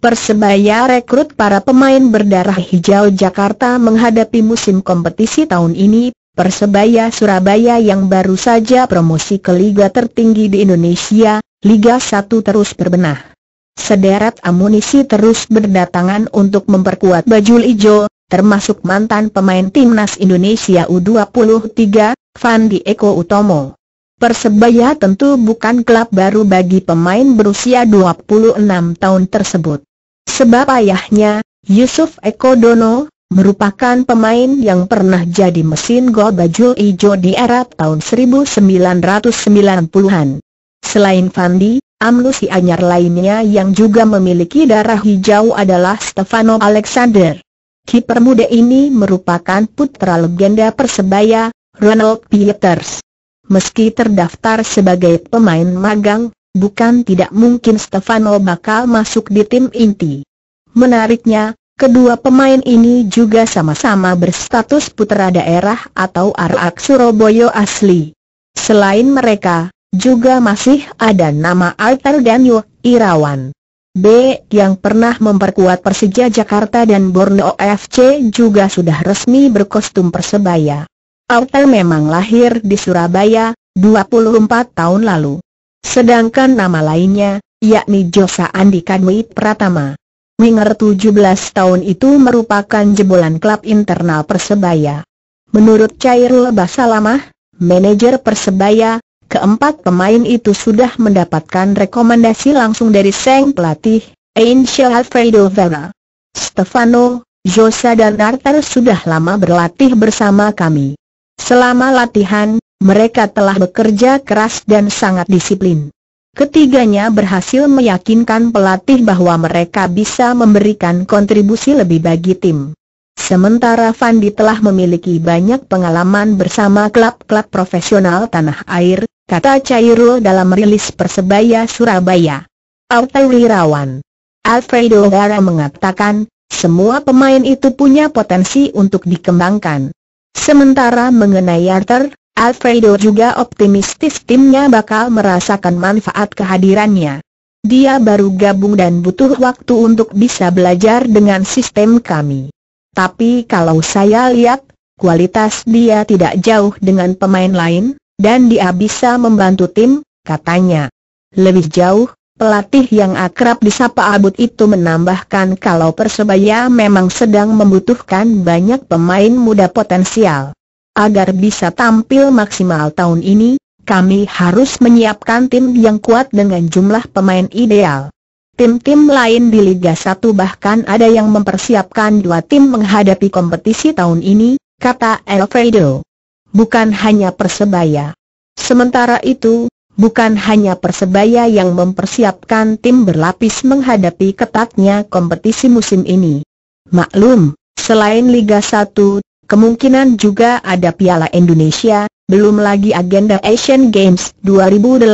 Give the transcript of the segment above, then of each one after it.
Persebaya rekrut para pemain berdarah hijau Jakarta menghadapi musim kompetisi tahun ini. Persebaya Surabaya yang baru saja promosi ke liga tertinggi di Indonesia, Liga 1 terus berbenah. Sederet amunisi terus berdatangan untuk memperkuat baju hijau, termasuk mantan pemain timnas Indonesia U23, Fandi Eko Utomo. Persebaya tentu bukan klub baru bagi pemain berusia 26 tahun tersebut. Sebab ayahnya, Yusuf Eko Dono, merupakan pemain yang pernah jadi mesin gol baju hijau di era tahun 1990-an. Selain Fandi, amnusi anyar lainnya yang juga memiliki darah hijau adalah Stefano Alexander. Kiper muda ini merupakan putra legenda Persebaya, Ronald Peters. Meski terdaftar sebagai pemain magang, bukan tidak mungkin Stefano bakal masuk di tim inti. Menariknya, kedua pemain ini juga sama-sama berstatus putra daerah atau arak Surabaya asli. Selain mereka, juga masih ada nama Alter Daniel Irawan. B. Yang pernah memperkuat Persija Jakarta dan Borneo FC juga sudah resmi berkostum Persebaya. Alter memang lahir di Surabaya, 24 tahun lalu. Sedangkan nama lainnya, yakni Josa Andika Dwi Pratama. Winger 17 tahun itu merupakan jebolan klub internal Persebaya. Menurut Cairul Basalamah, manajer Persebaya, keempat pemain itu sudah mendapatkan rekomendasi langsung dari sang pelatih, Angel Alfredo Vera. Stefano, Josa dan Arthur sudah lama berlatih bersama kami. Selama latihan, mereka telah bekerja keras dan sangat disiplin. Ketiganya berhasil meyakinkan pelatih bahwa mereka bisa memberikan kontribusi lebih bagi tim. Sementara Fandi telah memiliki banyak pengalaman bersama klub-klub profesional tanah air, kata Cairul dalam rilis Persebaya Surabaya. Altai Wirawan Alfredo Vera mengatakan, semua pemain itu punya potensi untuk dikembangkan. Sementara mengenai Arthur, Alfredo juga optimistis timnya bakal merasakan manfaat kehadirannya. Dia baru gabung dan butuh waktu untuk bisa belajar dengan sistem kami. Tapi kalau saya lihat, kualitas dia tidak jauh dengan pemain lain, dan dia bisa membantu tim, katanya. Lebih jauh, pelatih yang akrab disapa Abut itu menambahkan kalau Persebaya memang sedang membutuhkan banyak pemain muda potensial. Agar bisa tampil maksimal tahun ini, kami harus menyiapkan tim yang kuat dengan jumlah pemain ideal. Tim-tim lain di Liga 1 bahkan ada yang mempersiapkan dua tim menghadapi kompetisi tahun ini, kata Alfredo. Bukan hanya Persebaya. Sementara itu, bukan hanya Persebaya yang mempersiapkan tim berlapis menghadapi ketatnya kompetisi musim ini. Maklum, selain Liga 1, Kemungkinan juga ada Piala Indonesia, belum lagi agenda Asian Games 2018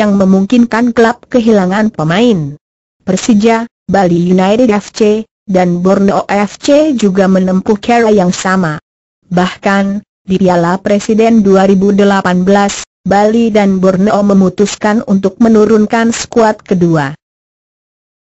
yang memungkinkan klub kehilangan pemain. Persija, Bali United FC, dan Borneo FC juga menempuh cara yang sama. Bahkan, di Piala Presiden 2018, Bali dan Borneo memutuskan untuk menurunkan skuad kedua.